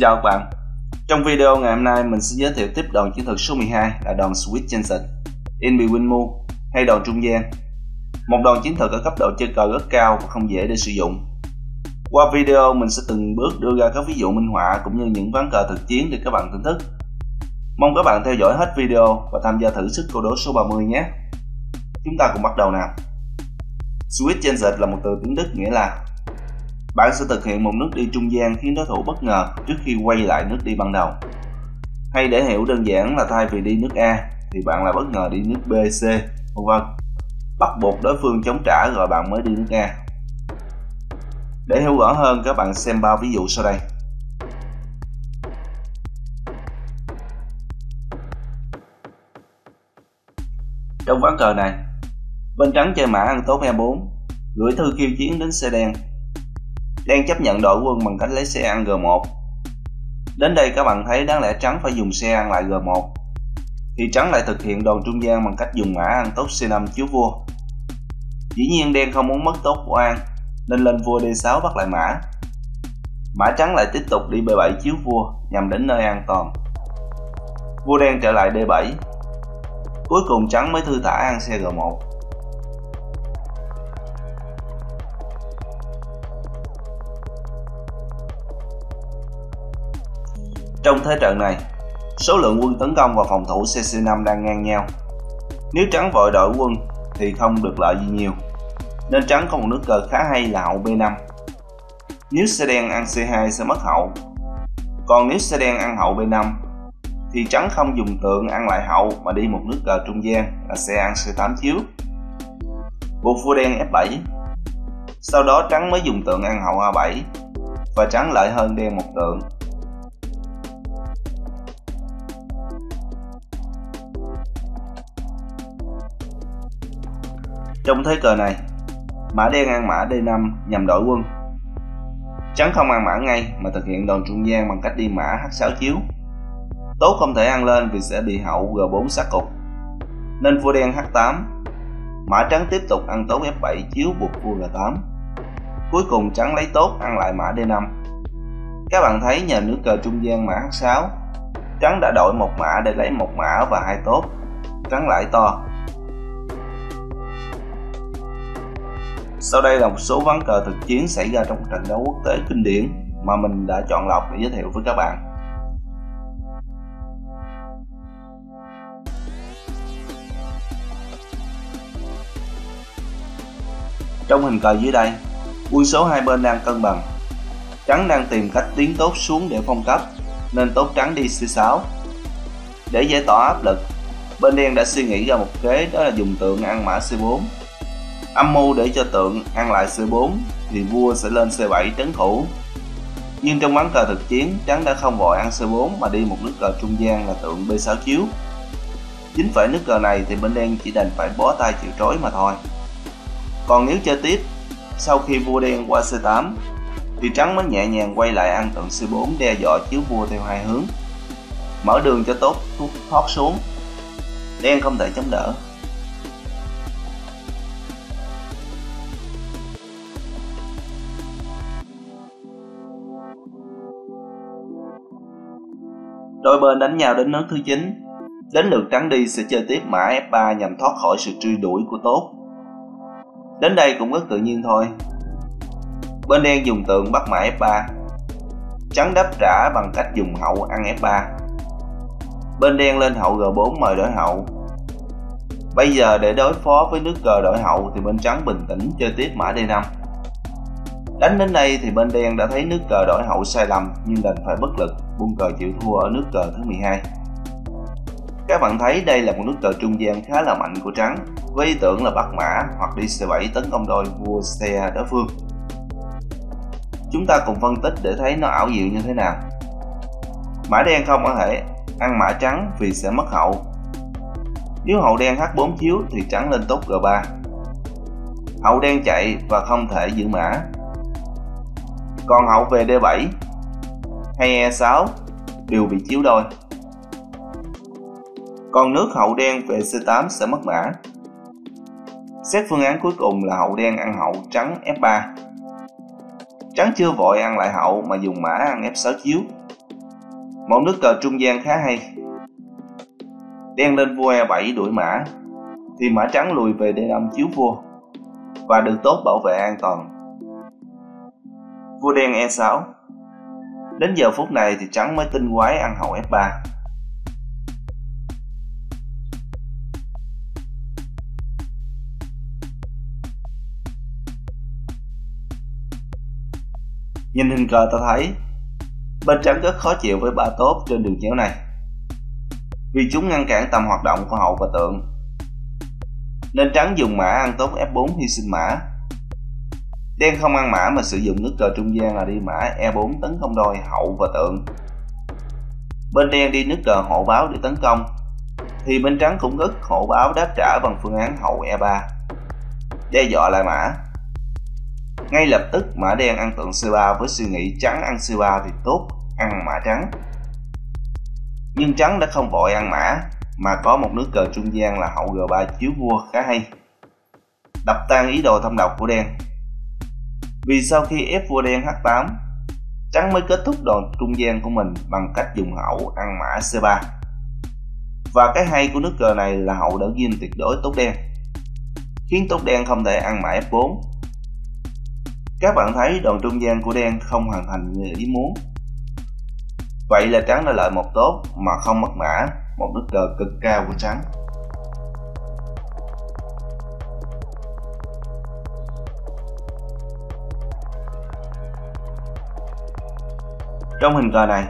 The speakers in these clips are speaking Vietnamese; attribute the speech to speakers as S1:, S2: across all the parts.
S1: chào các bạn. Trong video ngày hôm nay, mình sẽ giới thiệu tiếp đòn chiến thuật số 12 là đòn Switch Jensen, In Between Move hay đòn trung gian. Một đòn chiến thuật ở cấp độ chơi cờ rất cao và không dễ để sử dụng. Qua video, mình sẽ từng bước đưa ra các ví dụ minh họa cũng như những ván cờ thực chiến để các bạn thưởng thức. Mong các bạn theo dõi hết video và tham gia thử sức câu đố số 30 nhé. Chúng ta cùng bắt đầu nào. Switch Jensen là một từ tiếng Đức nghĩa là bạn sẽ thực hiện một nước đi trung gian khiến đối thủ bất ngờ trước khi quay lại nước đi ban đầu. Hay để hiểu đơn giản là thay vì đi nước A thì bạn lại bất ngờ đi nước B, C, vân vân. Bắt buộc đối phương chống trả rồi bạn mới đi nước A. Để hiểu rõ hơn các bạn xem ba ví dụ sau đây. Trong ván cờ này, bên trắng chơi mã ăn tốt E4, gửi thư khiêu chiến đến xe đen đang chấp nhận đội quân bằng cách lấy xe ăn G1. Đến đây các bạn thấy đáng lẽ trắng phải dùng xe ăn lại G1. Thì trắng lại thực hiện đòn trung gian bằng cách dùng mã ăn tốt C5 chiếu vua. Dĩ nhiên đen không muốn mất tốt của an, nên lên vua D6 bắt lại mã. Mã trắng lại tiếp tục đi B7 chiếu vua, nhằm đến nơi an toàn. Vua đen trở lại D7. Cuối cùng trắng mới thư thả ăn xe G1. Trong thế trận này, số lượng quân tấn công và phòng thủ CC5 đang ngang nhau. Nếu trắng vội đổi quân thì không được lợi gì nhiều, nên trắng có một nước cờ khá hay là hậu B5. Nếu xe đen ăn C2 sẽ mất hậu, còn nếu xe đen ăn hậu B5 thì trắng không dùng tượng ăn lại hậu mà đi một nước cờ trung gian là xe ăn C8 chiếu. Buộc vua đen F7. Sau đó trắng mới dùng tượng ăn hậu A7 và trắng lợi hơn đen một tượng Trong thế cờ này, mã đen ăn mã D5 nhằm đổi quân. Trắng không ăn mã ngay mà thực hiện đòn trung gian bằng cách đi mã H6 chiếu. Tốt không thể ăn lên vì sẽ bị hậu G4 sát cục. Nên vua đen H8. Mã trắng tiếp tục ăn tốt F7 chiếu buộc vua G8. Cuối cùng trắng lấy tốt ăn lại mã D5. Các bạn thấy nhờ nước cờ trung gian mã H6, trắng đã đổi một mã để lấy một mã và hai tốt. Trắng lại to, Sau đây là một số ván cờ thực chiến xảy ra trong trận đấu quốc tế kinh điển mà mình đã chọn lọc để giới thiệu với các bạn. Trong hình cờ dưới đây, quân số hai bên đang cân bằng. Trắng đang tìm cách tiến tốt xuống để phong cấp, nên tốt trắng đi C6. Để giải tỏa áp lực, bên đen đã suy nghĩ ra một kế đó là dùng tượng ăn mã C4 Âm mưu để cho tượng ăn lại C4 thì vua sẽ lên C7 trấn thủ. Nhưng trong ván cờ thực chiến, trắng đã không vội ăn C4 mà đi một nước cờ trung gian là tượng B6 chiếu. Chính phải nước cờ này thì bên đen chỉ đành phải bó tay chịu trói mà thôi. Còn nếu chơi tiếp, sau khi vua đen qua C8 thì trắng mới nhẹ nhàng quay lại ăn tượng C4 đe dọa chiếu vua theo hai hướng. Mở đường cho tốt thoát xuống. Đen không thể chống đỡ. Đôi bên đánh nhau đến nước thứ 9. Đến lượt trắng đi sẽ chơi tiếp mã F3 nhằm thoát khỏi sự truy đuổi của tốt. Đến đây cũng rất tự nhiên thôi. Bên đen dùng tượng bắt mã F3. Trắng đáp trả bằng cách dùng hậu ăn F3. Bên đen lên hậu G4 mời đổi hậu. Bây giờ để đối phó với nước cờ đổi hậu thì bên trắng bình tĩnh chơi tiếp mã D5. Đánh đến đây thì bên đen đã thấy nước cờ đổi hậu sai lầm, nhưng đành phải bất lực, buông cờ chịu thua ở nước cờ thứ 12. Các bạn thấy đây là một nước cờ trung gian khá là mạnh của trắng, với ý tưởng là bắt mã hoặc đi c7 tấn công đôi vua xe đối phương. Chúng ta cùng phân tích để thấy nó ảo diệu như thế nào. Mã đen không có thể ăn mã trắng vì sẽ mất hậu. Nếu hậu đen h4 chiếu thì trắng lên tốt g3. Hậu đen chạy và không thể giữ mã còn hậu về D7 hay E6 đều bị chiếu đôi. Còn nước hậu đen về C8 sẽ mất mã. Xét phương án cuối cùng là hậu đen ăn hậu trắng F3. Trắng chưa vội ăn lại hậu mà dùng mã ăn F6 chiếu. một nước cờ trung gian khá hay đen lên vua e7 đuổi mã, thì mã trắng lùi về d5 chiếu vua và được tốt bảo vệ an toàn vua đen e6 đến giờ phút này thì trắng mới tinh quái ăn hậu f3 Nhìn hình cờ ta thấy, bên trắng rất khó chịu với ba tốt trên đường chéo này. Vì chúng ngăn cản tầm hoạt động của hậu và tượng. Nên trắng dùng mã ăn tốt f4 hy sinh mã đen không ăn mã mà sử dụng nước cờ trung gian là đi mã e4 tấn công đôi, hậu và tượng. Bên đen đi nước cờ hộ báo để tấn công. Thì bên trắng cũng rất hộ báo đáp trả bằng phương án hậu e3 đe dọa lại mã. Ngay lập tức, mã đen ăn tượng c3 với suy nghĩ trắng ăn c3 thì tốt, ăn mã trắng. Nhưng trắng đã không vội ăn mã, mà có một nước cờ trung gian là hậu g3 chiếu vua khá hay. Đập tan ý đồ thâm độc của đen vì sau khi ép vua đen h8 trắng mới kết thúc đòn trung gian của mình bằng cách dùng hậu ăn mã c3 và cái hay của nước cờ này là hậu đã ghim tuyệt đối tốt đen, khiến tốt đen không thể ăn mã f4 các bạn thấy đòn trung gian của đen không hoàn thành như ý muốn. Vậy là trắng đã lợi một tốt mà không mất mã, một nước cờ cực cao của trắng. Trong hình cờ này.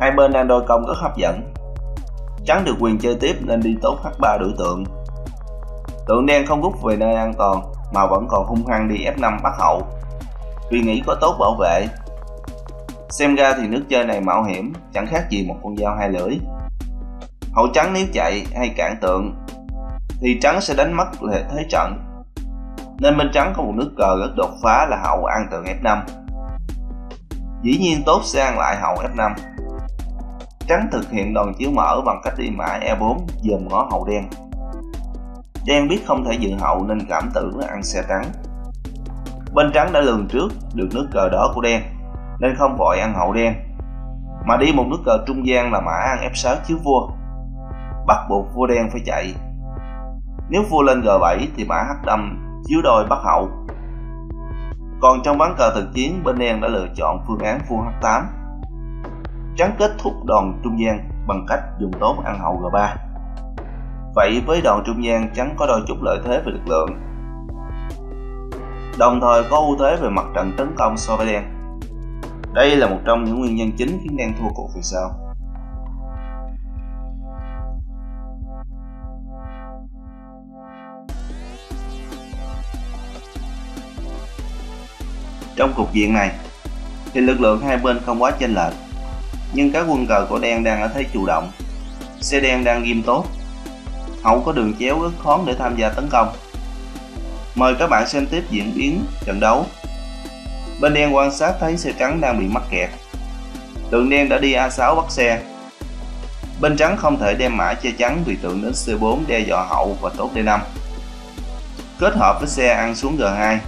S1: Hai bên đang đôi công rất hấp dẫn. Trắng được quyền chơi tiếp nên đi tốt h3 đuổi tượng. Tượng đen không rút về nơi an toàn, mà vẫn còn hung hăng đi f5 bắt hậu. Vì nghĩ có tốt bảo vệ. Xem ra thì nước chơi này mạo hiểm, chẳng khác gì một con dao hai lưỡi. Hậu trắng nếu chạy hay cản tượng, thì trắng sẽ đánh mất lệ thế trận. Nên bên trắng có một nước cờ rất đột phá là hậu ăn tượng f5 dĩ nhiên tốt sang lại hậu f5 trắng thực hiện đòn chiếu mở bằng cách đi mã e4 dòm ngó hậu đen. Đen biết không thể dự hậu nên cảm tưởng ăn xe trắng. Bên trắng đã lường trước được nước cờ đỏ của đen, nên không vội ăn hậu đen. Mà đi một nước cờ trung gian là mã ăn f6 chiếu vua. Bắt buộc vua đen phải chạy. Nếu vua lên g7 thì mã h5 chiếu đôi bắt hậu còn trong ván cờ thực chiến, bên đen đã lựa chọn phương án vua h8 trắng kết thúc đòn trung gian bằng cách dùng tốt ăn hậu g3 vậy với đòn trung gian, trắng có đôi chút lợi thế về lực lượng. Đồng thời có ưu thế về mặt trận tấn công so với đen. Đây là một trong những nguyên nhân chính khiến đen thua cuộc vì sao. Trong cục diện này, thì lực lượng hai bên không quá chênh lệch, nhưng các quân cờ của đen đang ở thế chủ động. Xe đen đang ghim tốt, hậu có đường chéo rất khó để tham gia tấn công. Mời các bạn xem tiếp diễn biến trận đấu. Bên đen quan sát thấy xe trắng đang bị mắc kẹt. Tượng đen đã đi A6 bắt xe. Bên trắng không thể đem mã che chắn vì tượng đến C4 đe dọa hậu và tốt D5. Kết hợp với xe ăn xuống G2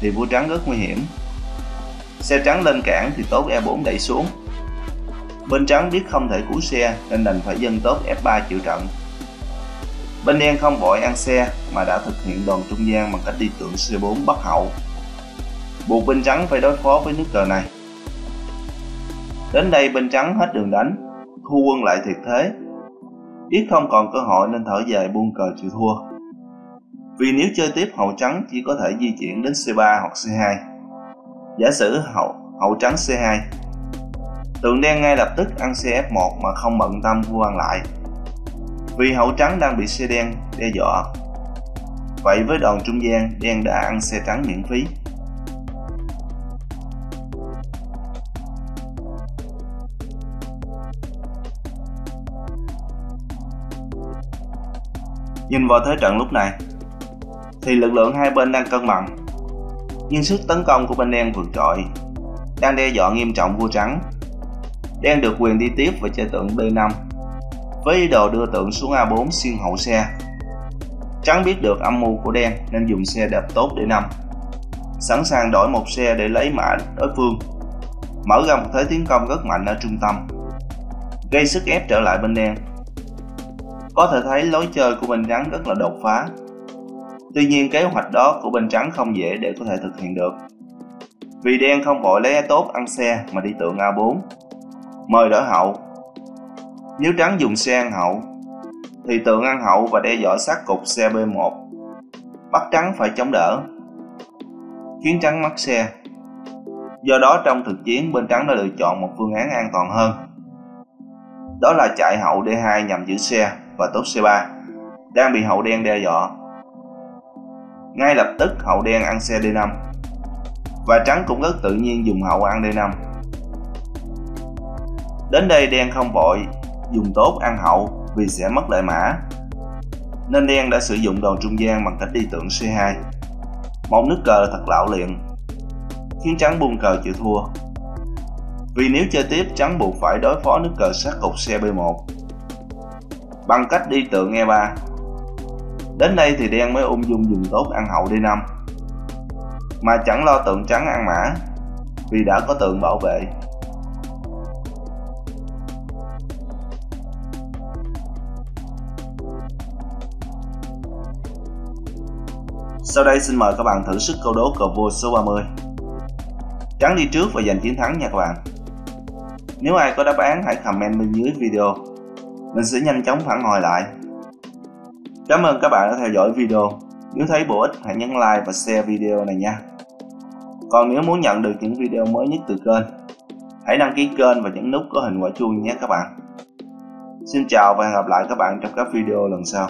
S1: thì vua trắng rất nguy hiểm xe trắng lên cản thì tốt E4 đẩy xuống. Bên trắng biết không thể cứu xe nên đành phải dân tốt F3 chịu trận. Bên đen không vội ăn xe mà đã thực hiện đòn trung gian bằng cách đi tượng C4 bắt hậu. Buộc bên trắng phải đối phó với nước cờ này. Đến đây bên trắng hết đường đánh, thu quân lại thiệt thế. Biết không còn cơ hội nên thở dài buông cờ chịu thua. Vì nếu chơi tiếp hậu trắng chỉ có thể di chuyển đến C3 hoặc C2 Giả sử hậu, hậu trắng C2 Tượng đen ngay lập tức ăn CF1 mà không bận tâm vua ăn lại. Vì hậu trắng đang bị xe đen đe dọa. Vậy với đòn trung gian, đen đã ăn xe trắng miễn phí. Nhìn vào thế trận lúc này thì lực lượng hai bên đang cân bằng nhưng sức tấn công của bên đen vượt trội, đang đe dọa nghiêm trọng vua trắng. Đen được quyền đi tiếp và chơi tượng B5, với ý đồ đưa tượng xuống A4 xuyên hậu xe. Trắng biết được âm mưu của đen nên dùng xe đẹp tốt D5, sẵn sàng đổi một xe để lấy mã đối phương, mở ra một thế tiến công rất mạnh ở trung tâm. gây sức ép trở lại bên đen. Có thể thấy lối chơi của bên trắng rất là đột phá. Tuy nhiên kế hoạch đó của bên trắng không dễ để có thể thực hiện được. Vì đen không vội lấy tốt ăn xe mà đi tượng A4. Mời đỡ hậu. Nếu trắng dùng xe ăn hậu, thì tượng ăn hậu và đe dọa sát cục xe B1. Bắt trắng phải chống đỡ. Khiến trắng mắc xe. Do đó trong thực chiến bên trắng đã lựa chọn một phương án an toàn hơn. Đó là chạy hậu D2 nhằm giữ xe và tốt C3 đang bị hậu đen đe dọa. Ngay lập tức hậu đen ăn xe D5 và trắng cũng rất tự nhiên dùng hậu ăn D5. Đến đây đen không vội dùng tốt ăn hậu vì sẽ mất lại mã. Nên đen đã sử dụng đòn trung gian bằng cách đi tượng C2. Một nước cờ thật lão luyện, khiến trắng buông cờ chịu thua. Vì nếu chơi tiếp trắng buộc phải đối phó nước cờ sát cục xe B1 bằng cách đi tượng E3. Đến đây thì đen mới ung dung dùng tốt ăn hậu D5 mà chẳng lo tượng trắng ăn mã, vì đã có tượng bảo vệ. Sau đây xin mời các bạn thử sức câu đố cờ vua số 30. Trắng đi trước và giành chiến thắng nha các bạn. Nếu ai có đáp án, hãy comment bên dưới video. Mình sẽ nhanh chóng phản hồi lại. Cảm ơn các bạn đã theo dõi video. Nếu thấy bổ ích hãy nhấn like và share video này nha. Còn nếu muốn nhận được những video mới nhất từ kênh, hãy đăng ký kênh và nhấn nút có hình quả chuông nhé các bạn. Xin chào và hẹn gặp lại các bạn trong các video lần sau.